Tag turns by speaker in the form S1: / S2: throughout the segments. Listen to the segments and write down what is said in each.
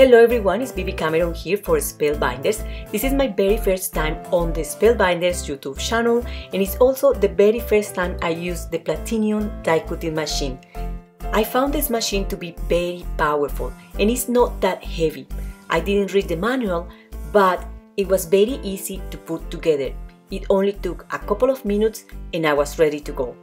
S1: Hello everyone, it's Bibi Cameron here for Spellbinders. This is my very first time on the Spellbinders YouTube channel and it's also the very first time I use the Platinum die cutting machine. I found this machine to be very powerful and it's not that heavy. I didn't read the manual, but it was very easy to put together. It only took a couple of minutes and I was ready to go.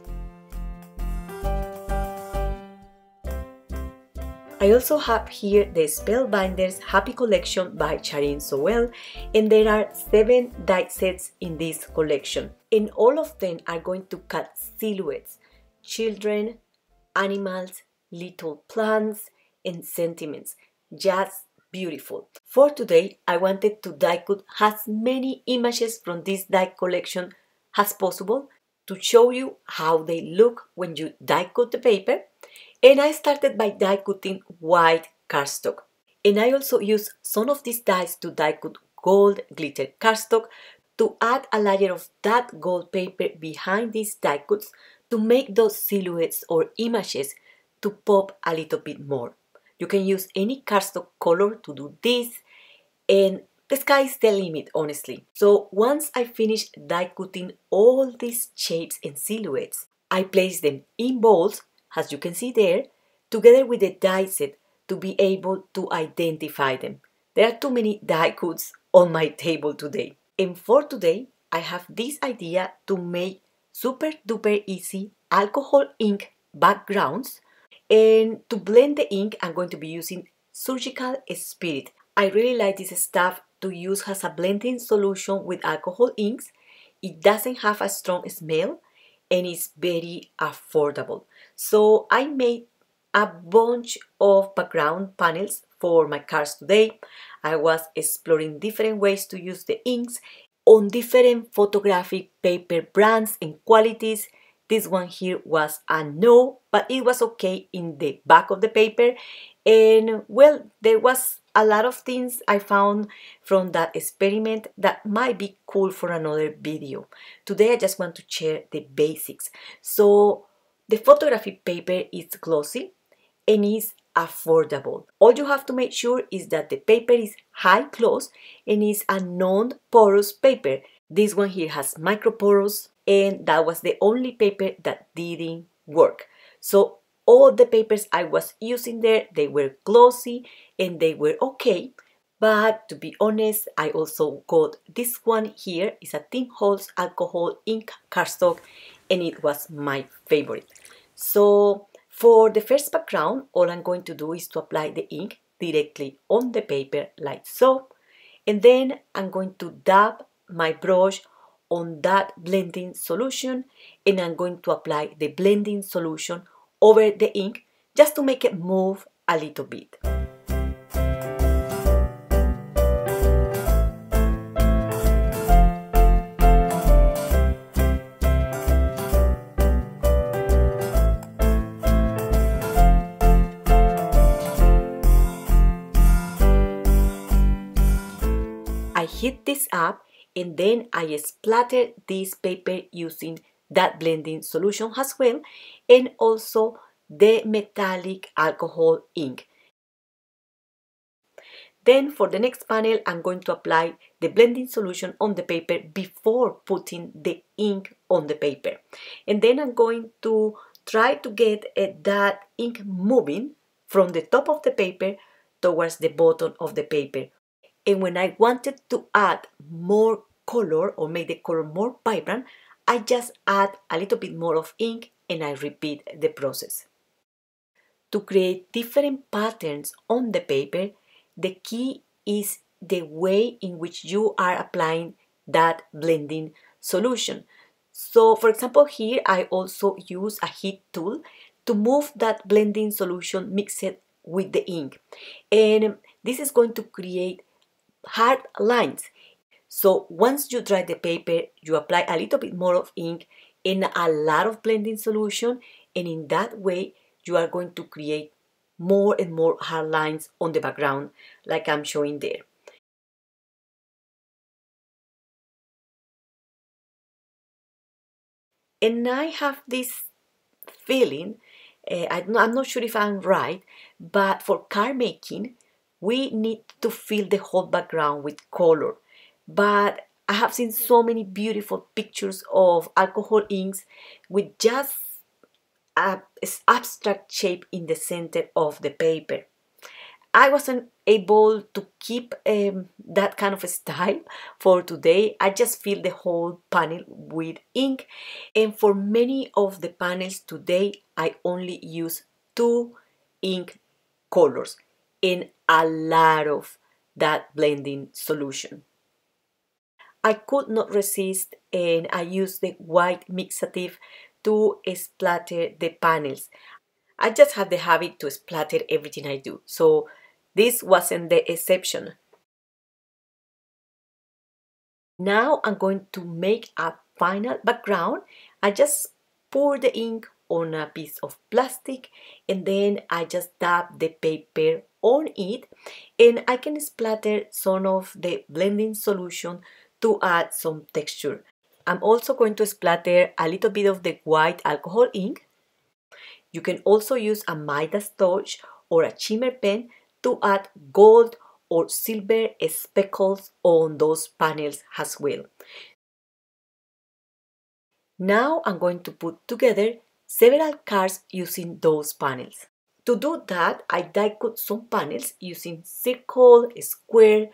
S1: I also have here the Spellbinders Happy Collection by Sharyn Sowell and there are 7 die sets in this collection and all of them are going to cut silhouettes, children, animals, little plants and sentiments. Just beautiful. For today I wanted to die cut as many images from this die collection as possible to show you how they look when you die cut the paper and I started by die cutting white cardstock. And I also use some of these dies to die cut gold glitter cardstock to add a layer of that gold paper behind these die cuts to make those silhouettes or images to pop a little bit more. You can use any cardstock color to do this and the sky is the limit honestly. So once I finish die cutting all these shapes and silhouettes, I place them in bowls as you can see there, together with the die set to be able to identify them. There are too many die cuts on my table today. And for today, I have this idea to make super duper easy alcohol ink backgrounds and to blend the ink I'm going to be using Surgical Spirit. I really like this stuff to use as a blending solution with alcohol inks. It doesn't have a strong smell and it's very affordable. So I made a bunch of background panels for my cards today. I was exploring different ways to use the inks on different photographic paper brands and qualities. This one here was a no, but it was okay in the back of the paper. And well, there was a lot of things I found from that experiment that might be cool for another video. Today I just want to share the basics. So the photography paper is glossy and is affordable. All you have to make sure is that the paper is high gloss and is a non-porous paper. This one here has microporous and that was the only paper that didn't work. So all the papers I was using there, they were glossy and they were okay. But to be honest, I also got this one here. It's a Tim Holtz alcohol ink cardstock and it was my favorite. So for the first background, all I'm going to do is to apply the ink directly on the paper like so. And then I'm going to dab my brush on that blending solution and I'm going to apply the blending solution over the ink just to make it move a little bit. I heat this up and then I splatter this paper using that blending solution as well and also the metallic alcohol ink. Then for the next panel, I'm going to apply the blending solution on the paper before putting the ink on the paper. And then I'm going to try to get uh, that ink moving from the top of the paper towards the bottom of the paper. And when I wanted to add more color or make the color more vibrant, I just add a little bit more of ink and I repeat the process. To create different patterns on the paper, the key is the way in which you are applying that blending solution. So for example here I also use a heat tool to move that blending solution mixed with the ink and this is going to create hard lines so once you dry the paper, you apply a little bit more of ink and a lot of blending solution and in that way you are going to create more and more hard lines on the background like I'm showing there. And I have this feeling, uh, I'm not sure if I'm right, but for card making, we need to fill the whole background with color. But I have seen so many beautiful pictures of alcohol inks with just an abstract shape in the center of the paper. I wasn't able to keep um, that kind of style for today. I just fill the whole panel with ink and for many of the panels today I only use two ink colors and a lot of that blending solution. I could not resist and I used the white mixative to splatter the panels. I just have the habit to splatter everything I do, so this wasn't the exception. Now I'm going to make a final background. I just pour the ink on a piece of plastic and then I just dab the paper on it and I can splatter some of the blending solution to add some texture. I'm also going to splatter a little bit of the white alcohol ink. You can also use a Midas touch or a shimmer pen to add gold or silver speckles on those panels as well. Now I'm going to put together several cards using those panels. To do that, I die cut some panels using circle, square,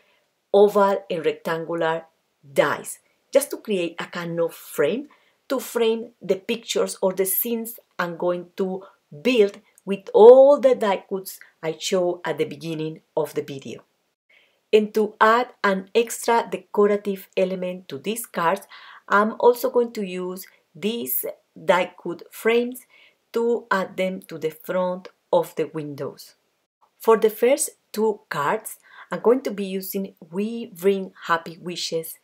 S1: oval, and rectangular dies, just to create a kind of frame to frame the pictures or the scenes I'm going to build with all the die cuts I show at the beginning of the video. And to add an extra decorative element to these cards, I'm also going to use these die cut frames to add them to the front of the windows. For the first two cards, I'm going to be using We Bring Happy Wishes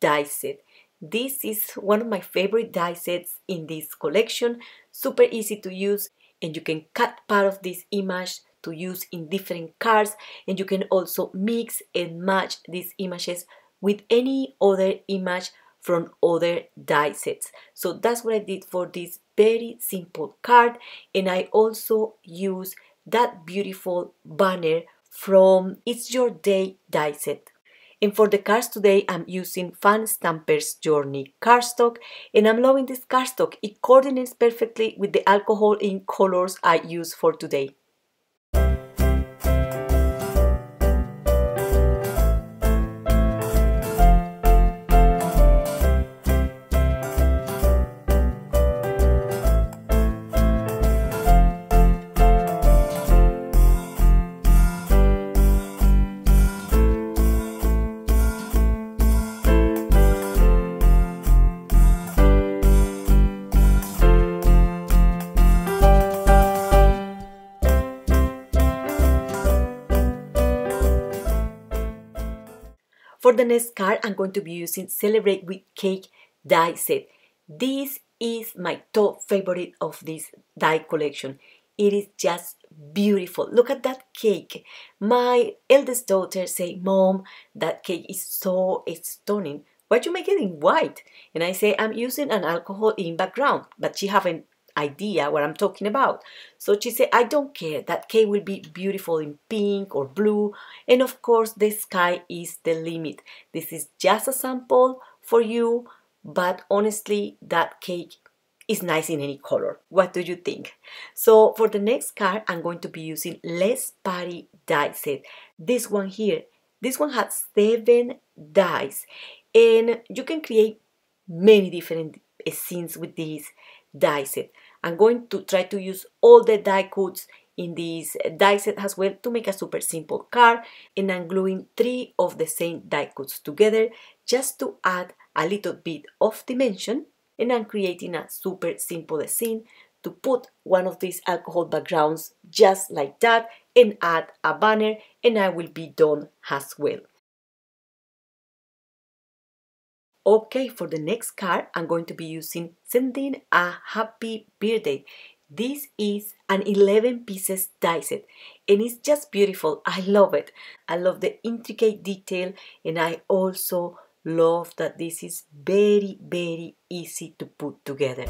S1: die set. This is one of my favorite die sets in this collection, super easy to use and you can cut part of this image to use in different cards and you can also mix and match these images with any other image from other die sets. So that's what I did for this very simple card and I also use that beautiful banner from It's Your Day die set. And for the cards today, I'm using Fun Stampers Journey cardstock and I'm loving this cardstock. It coordinates perfectly with the alcohol ink colors I use for today. For the next card, I'm going to be using Celebrate with Cake die set. This is my top favorite of this die collection. It is just beautiful. Look at that cake. My eldest daughter say, Mom, that cake is so stunning. Why you make it in white? And I say, I'm using an alcohol in background, but she haven't idea what I'm talking about. So she said, I don't care, that cake will be beautiful in pink or blue. And of course, the sky is the limit. This is just a sample for you, but honestly, that cake is nice in any color. What do you think? So for the next card, I'm going to be using Let's Party die set. This one here, this one has seven dies and you can create many different scenes with this die set. I'm going to try to use all the die cuts in this die set as well to make a super simple card and I'm gluing three of the same die cuts together just to add a little bit of dimension and I'm creating a super simple scene to put one of these alcohol backgrounds just like that and add a banner and I will be done as well. Okay, for the next card, I'm going to be using Sending a Happy Birthday. This is an 11 pieces die set and it's just beautiful. I love it. I love the intricate detail and I also love that this is very, very easy to put together.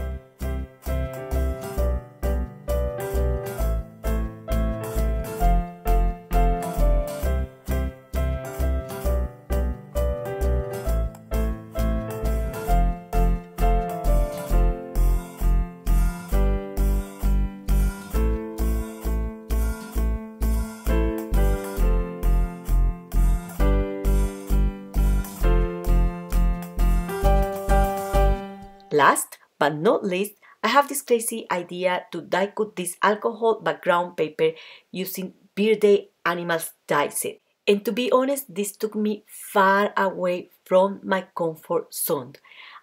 S1: Last but not least, I have this crazy idea to die cut this alcohol background paper using birthday animals die set. And to be honest, this took me far away from my comfort zone.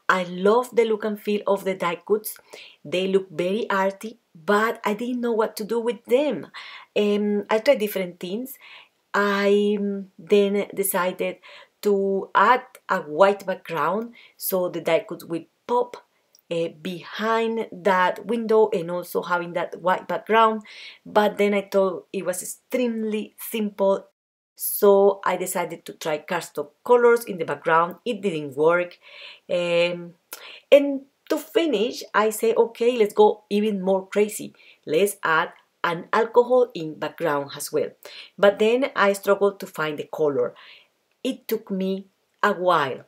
S1: I love the look and feel of the die cuts. They look very arty, but I didn't know what to do with them. Um, I tried different things. I um, then decided to add a white background so the die cuts will pop uh, behind that window and also having that white background. But then I thought it was extremely simple so I decided to try cardstock colors in the background. It didn't work. Um, and to finish I say okay let's go even more crazy. Let's add an alcohol in background as well. But then I struggled to find the color. It took me a while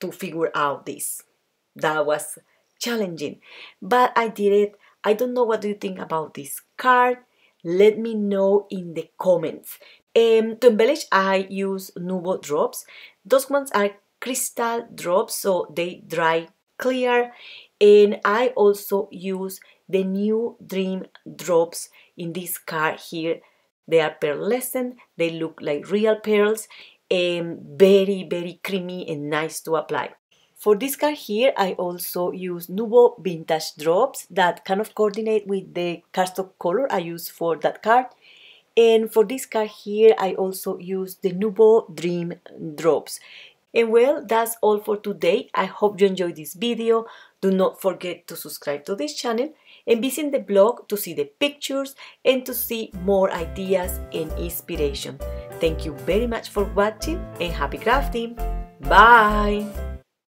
S1: to figure out this that was challenging but I did it I don't know what do you think about this card let me know in the comments um, to embellish, I use Nuvo drops. Those ones are crystal drops, so they dry clear. And I also use the new Dream drops in this card here. They are pearlescent, they look like real pearls, and very, very creamy and nice to apply. For this card here, I also use Nuvo Vintage Drops that kind of coordinate with the cardstock color I use for that card. And for this card here, I also use the Nuvo Dream Drops. And well, that's all for today. I hope you enjoyed this video. Do not forget to subscribe to this channel and visit the blog to see the pictures and to see more ideas and inspiration. Thank you very much for watching and happy crafting. Bye!